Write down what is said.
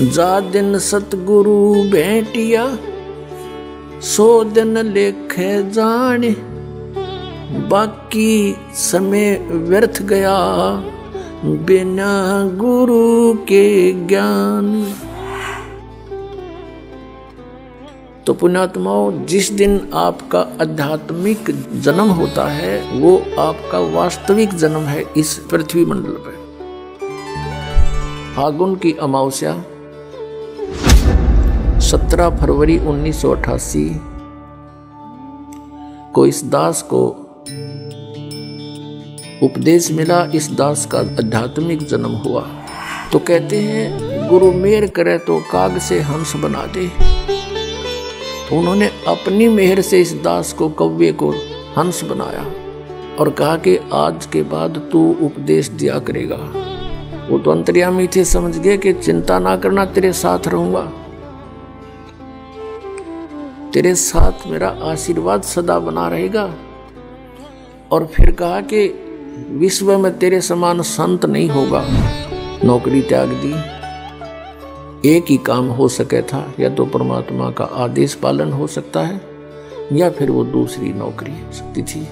जा दिन सतगुरु भेटिया, सो दिन लेखे जाने बाकी समय व्यर्थ गया बिना गुरु के ज्ञान। तो पुण्यात्माओं, जिस दिन आपका आध्यात्मिक जन्म होता है, वो आपका वास्तविक जन्म है इस पृथ्वी मंडल पर फागुन की अमावस्या 17 फरवरी 1988 को इस दास को उपदेश मिला। इस दास का आध्यात्मिक जन्म हुआ। तो कहते हैं, गुरु मेर करे तो काग से हंस बना दे। तो उन्होंने अपनी मेहर से इस दास को कव्य को हंस बनाया और कहा कि, आज के बाद तू उपदेश दिया करेगा। वो तो अंतर्यामी थे, समझ गए कि चिंता ना करना तेरे साथ रहूँगा। तेरे साथ मेरा आशीर्वाद सदा बना रहेगा। और फिर कहा कि विश्व में तेरे समान संत नहीं होगा। नौकरी त्याग दी। एक ही काम हो सके था, या तो परमात्मा का आदेश पालन हो सकता है, या फिर वो दूसरी नौकरी हो सकती थी।